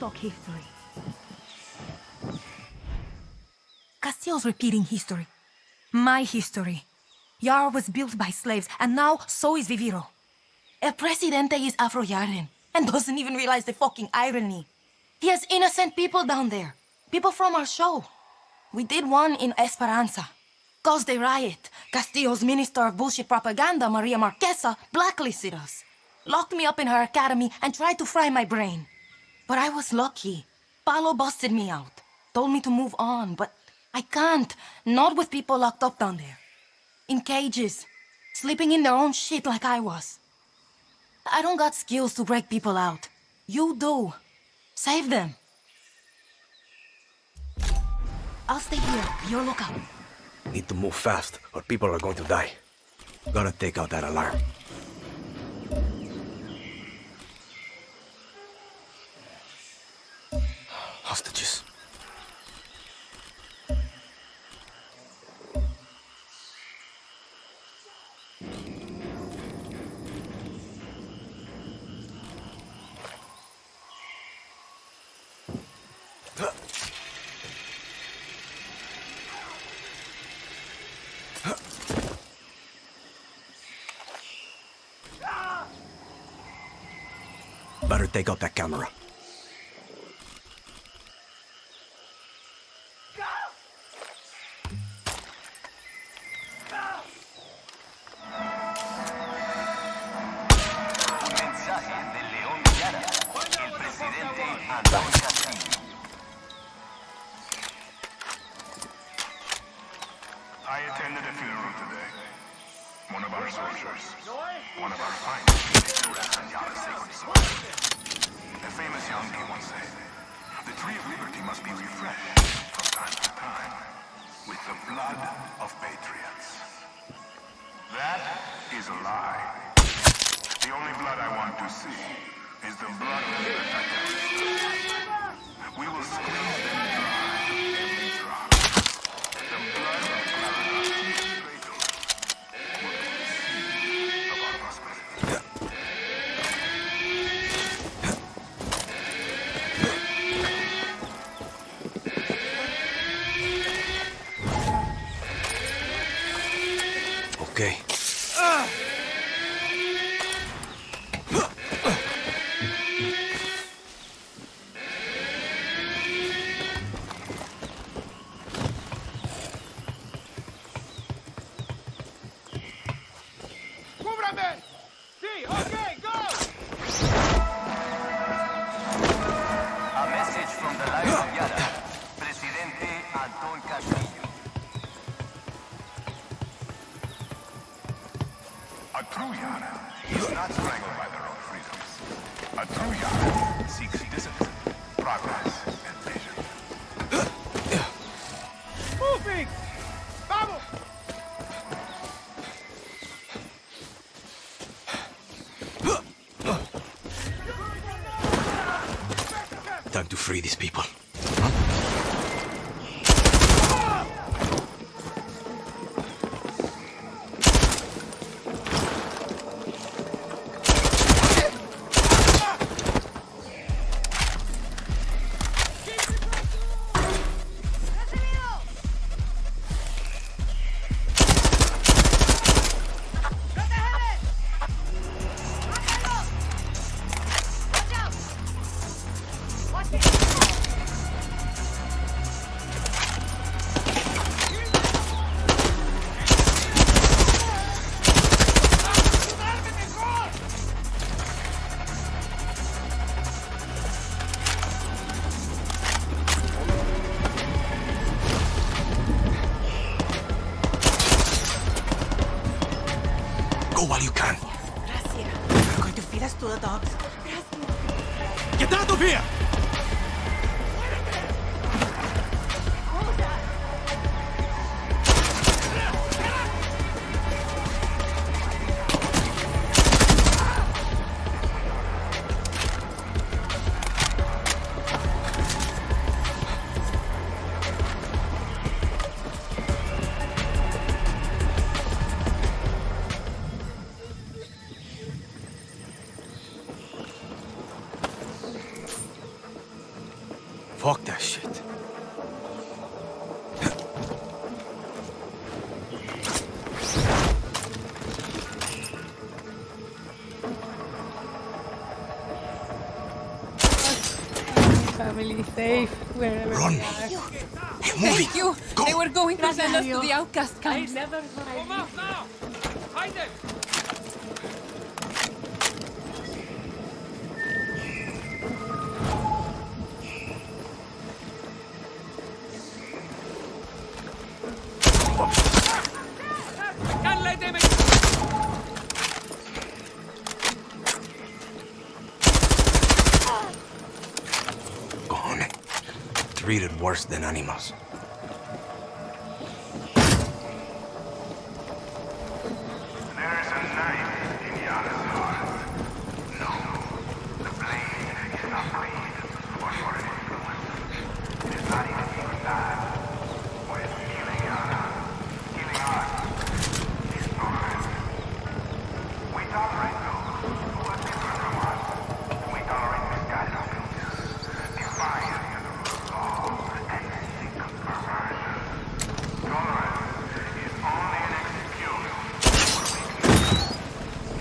talk history. Castillo's repeating history. My history. Yara was built by slaves, and now so is Viviro. El Presidente is Afro Yaran, and doesn't even realize the fucking irony. He has innocent people down there. People from our show. We did one in Esperanza. Caused a riot. Castillo's minister of bullshit propaganda, Maria Marquez, blacklisted us. Locked me up in her academy and tried to fry my brain. But I was lucky. Paolo busted me out. Told me to move on, but I can't. Not with people locked up down there. In cages. Sleeping in their own shit like I was. I don't got skills to break people out. You do. Save them. I'll stay here. Your lookout. Need to move fast, or people are going to die. Gotta take out that alarm. Hostages. Better take out that camera. One of our finest, laid to rest in Yara's sacred soil. A famous Yankee once said, the tree of liberty must be refreshed from time to time with the blood of patriots. That is a lie. The only blood I want to see is the blood of libertarians. We will squeeze them dry, free these people. Safe wherever Run. they are. Hey, move Thank it. you. Go. They were going to send us to the outcast camp. Come up now. camps. Cojones. Treated worse than animals. There is a knife in Yara's heart. No, the blade is not greed or for influence. It is not even for that. What is killing Yara? Killing us is progress. We tolerate those who are different from us. We tolerate misguided opinions, defiance of the rule of law, and sick perversion. Tolerance is only an excuse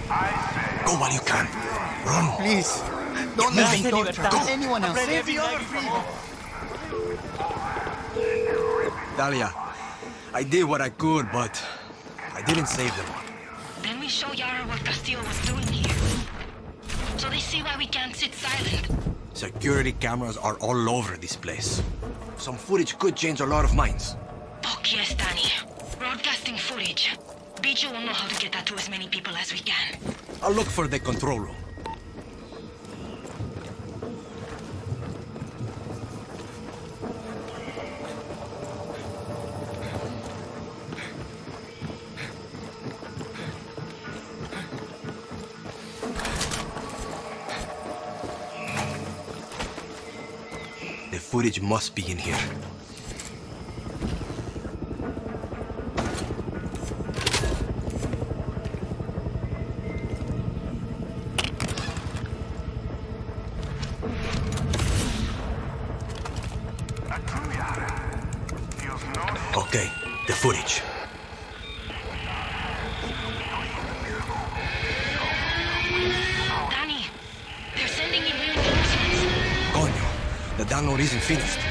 I say Go while you can. Run. Please, don't let moving. me torture Go. anyone else. Save the other people. Talia, I did what I could, but I didn't save them. Then we show Yara what Castillo was doing here. So they see why we can't sit silent. Security cameras are all over this place. Some footage could change a lot of minds. Fuck yes, Danny. Broadcasting footage. Bicho will know how to get that to as many people as we can. I'll look for the control room. Footage must be in here. Okay, the footage. Download isn't finished.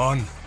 On,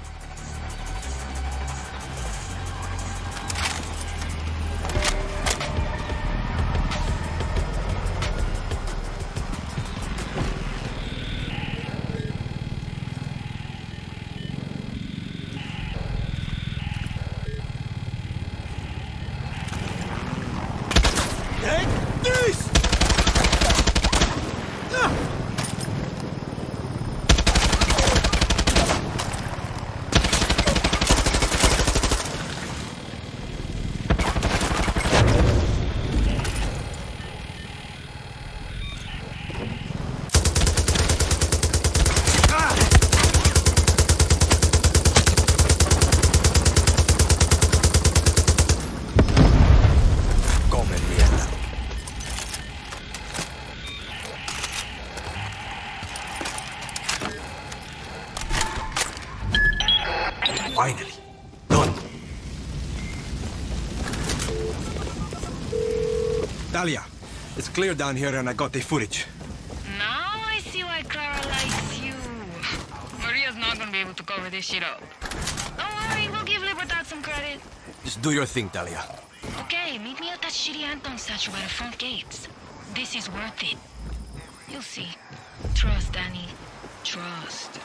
clear down here and I got the footage. Now I see why Clara likes you. Maria's not gonna be able to cover this shit up. Don't worry, we'll give Libertad some credit. Just do your thing, Talia. Okay, meet me at that shitty Anton statue by the front gates. This is worth it. You'll see. Trust, Danny. Trust.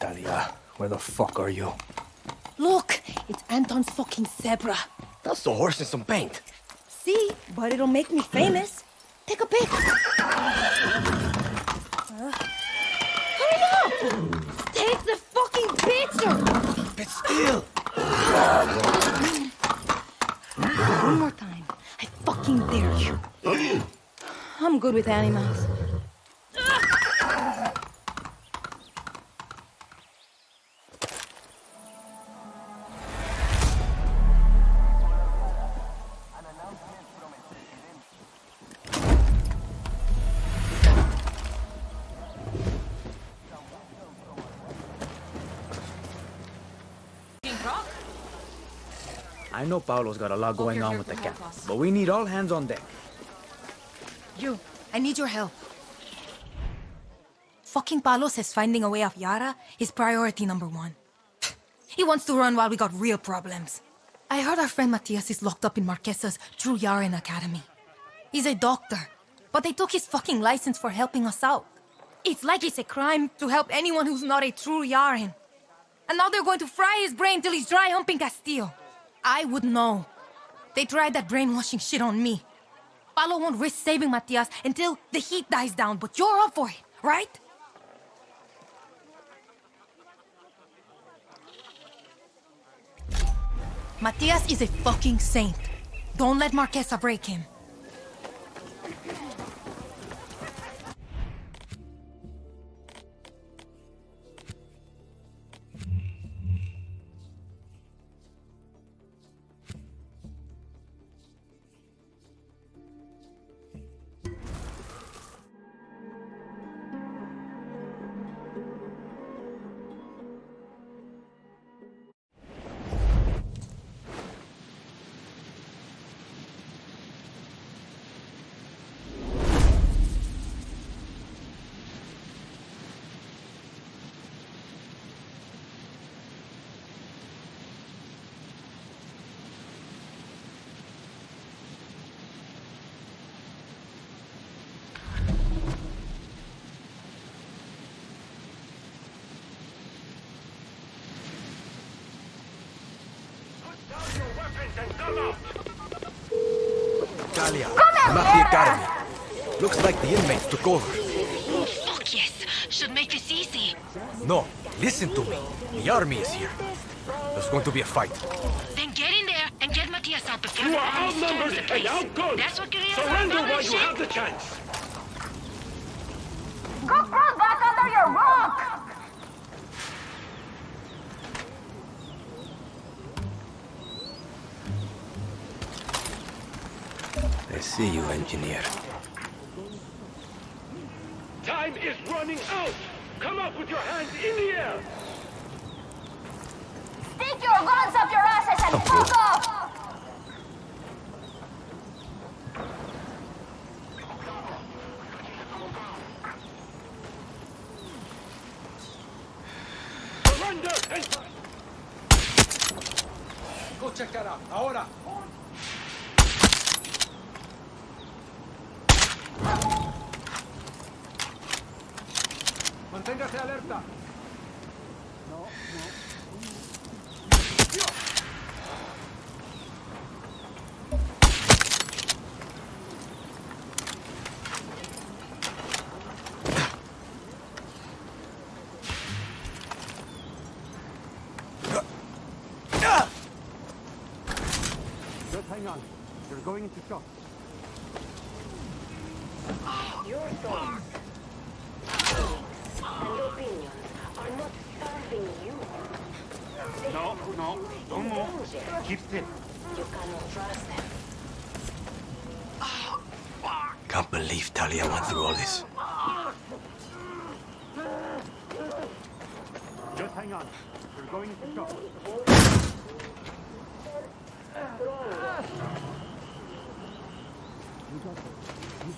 Talia, where the fuck are you? Look, it's Anton's fucking zebra. That's the horse in some paint. See, but it'll make me famous. Take a pic. Uh, hurry up! Take the fucking picture! But still. One more time. I fucking dare you. I'm good with animals. Know Paolo's got a lot going on with the camp, but we need all hands on deck. You, I need your help. Fucking Paolo says finding a way off Yara is priority number one. He wants to run while we got real problems. I heard our friend Matias is locked up in Marquez's True Yaran Academy. He's a doctor, but they took his fucking license for helping us out. It's like it's a crime to help anyone who's not a true Yaran. And now they're going to fry his brain till he's dry humping Castillo. I would know. They tried that brainwashing shit on me. Paolo won't risk saving Matias until the heat dies down, but you're up for it, right? Matias is a fucking saint. Don't let Marquez break him. Talia, I'm at the academy. Looks like the inmates took over. Oh, fuck yes. Should make this easy. No, listen to me. The army is here. There's going to be a fight. Then get in there and get Matias out before You the are enemy storms outnumbered the and place. outgunned. That's what guerrillas Surrender while you have the chance. See you, engineer. Time is running out. Come up with your hands in the air. Stick your guns up your asses and fuck off! Surrender and Go check that out. Ahora. Manténgase alerta. Just hang on. You're going into shock. Your thoughts and opinions are not serving you. They No, no, don't move. danger. Keep still. You cannot trust them. Can't believe Talia went through all this. Just hang on. We're going into shock. You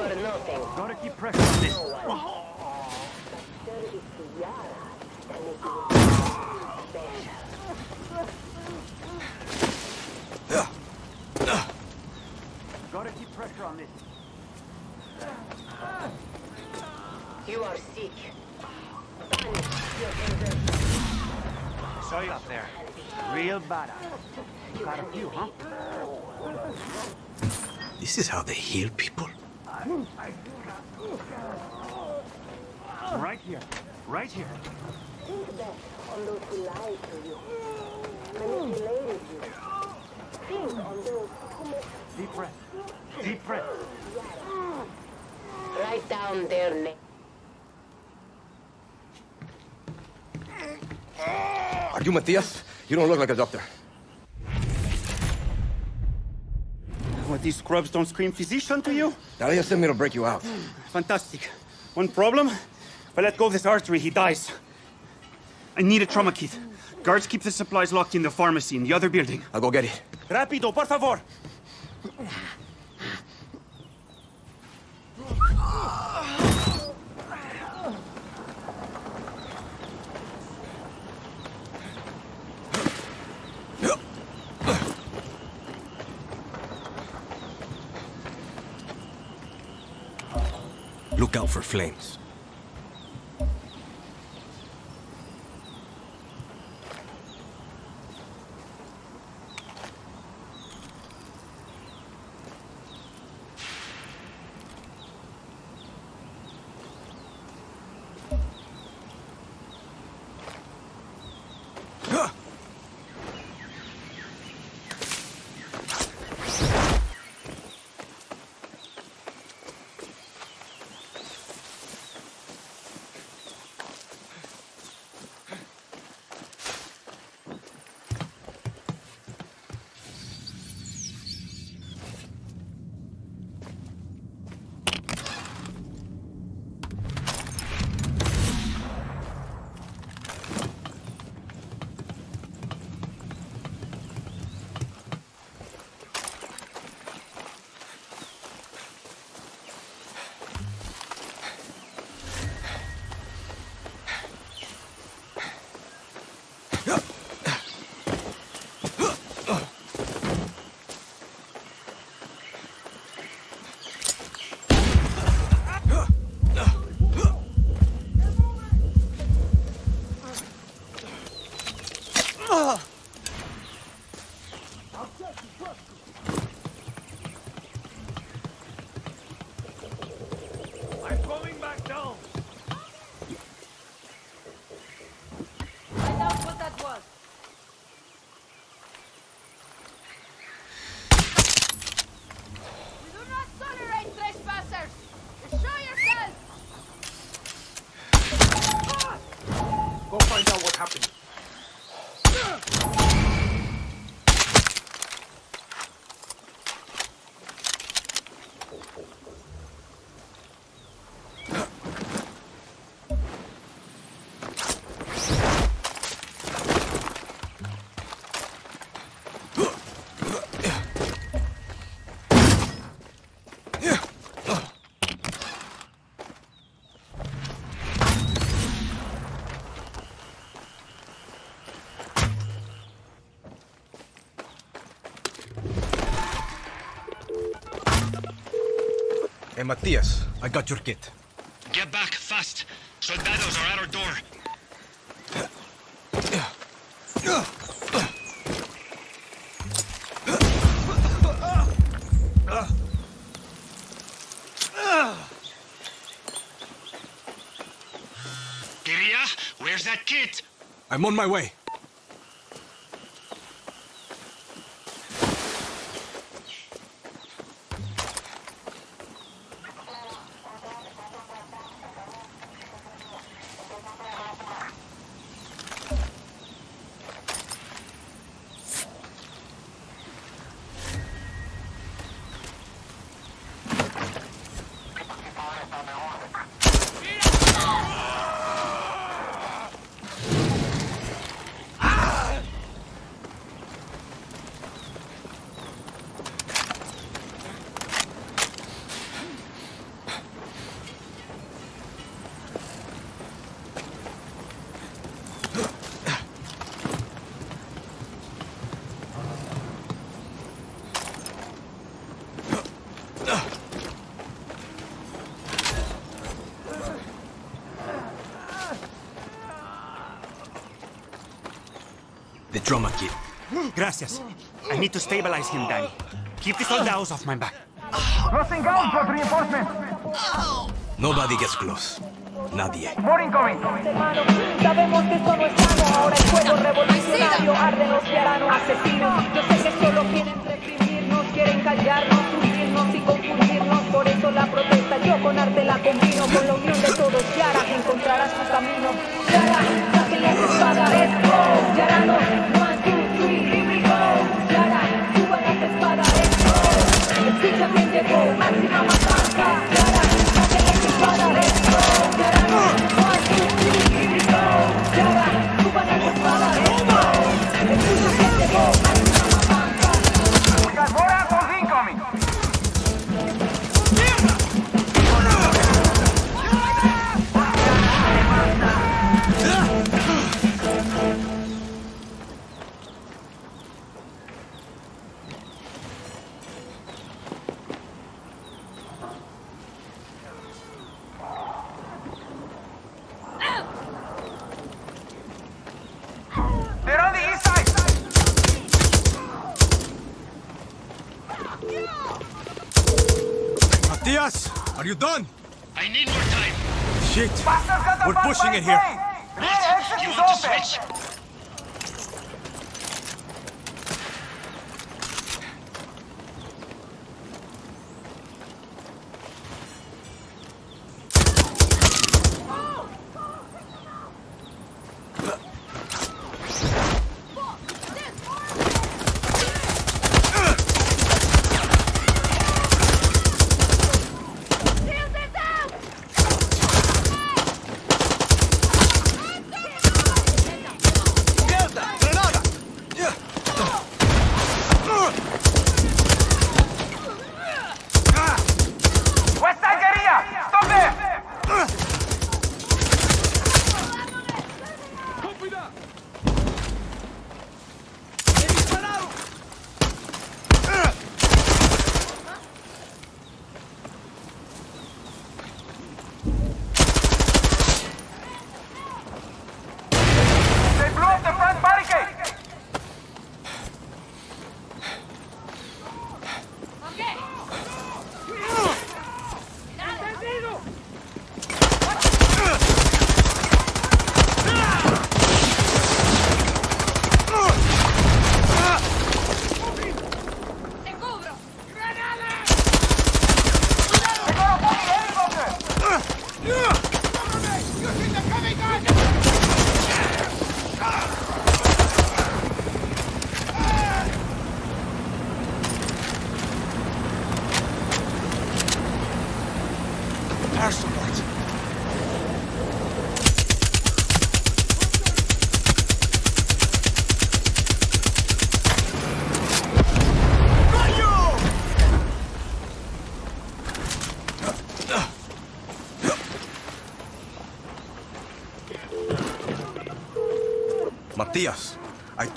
are nothing. Gotta keep pressure on this. There is Yara that makes you special. Gotta keep pressure on this. You are sick. Saw you up there. Real badass. Got a few, huh? This is how they heal people? Right here. Right here. Think back on those who lied to you, manipulated you. Think on those who made Deep breath. Deep breath. Write down their name. Are you Matias? You don't look like a doctor. What, these scrubs don't scream physician to you? Talia sent me to break you out. Fantastic. One problem? If I let go of this artery, he dies. I need a trauma kit. Guards keep the supplies locked in the pharmacy in the other building. I'll go get it. Rapido, por favor! For flames. Hey, Matias, I got your kit. Get back, fast. Soldados are at our door. Guerrilla, where's that kit? I'm on my way. Trauma kit. Gracias. I need to stabilize him, Danny. Keep the soldados off my back. Crossing ground for reinforcements. Nobody gets close. Nadie. More incoming. Sabemos que esto no es sano, ahora el fuego revolucionario arde, nos harán asesinos. Yo sé que solo quieren reprimirnos, quieren callarnos, hundirnos y confundirnos. Por eso la protesta yo con arte la combino, con la unión de todos, Yara encontrarás tu camino. Yara, máxima are you done? I need more time. Shit. Bastards got the We're pushing it here. plane. Rear exit You is want to switch?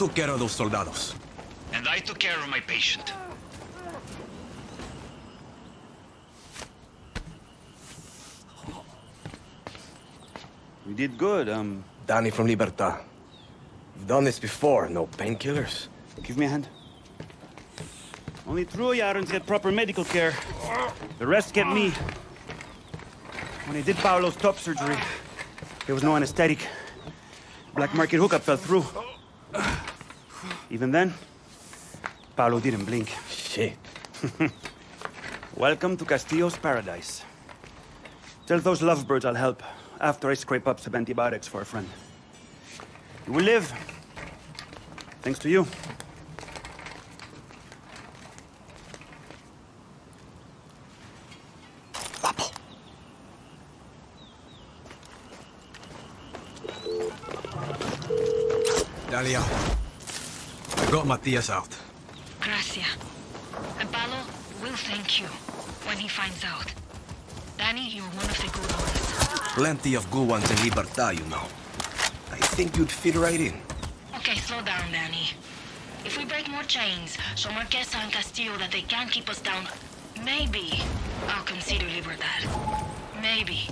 took care of those soldados. And I took care of my patient. We did good, um... Danny from Libertad. We've done this before, no painkillers. Give me a hand. Only true Yarans get proper medical care. The rest get me. When I did Paolo's top surgery, there was no anesthetic. Black market hookup fell through. Even then, Paolo didn't blink. Shit. Welcome to Castillo's paradise. Tell those lovebirds I'll help after I scrape up some antibiotics for a friend. You will live. Thanks to you. Dalia. Got Matias out. Gracia. And Paolo will thank you when he finds out. Danny, you're one of the good ones. Plenty of good ones in Libertad, you know. I think you'd fit right in. Okay, slow down, Danny. If we break more chains, show Marquez and Castillo that they can't keep us down, maybe I'll consider Libertad. Maybe.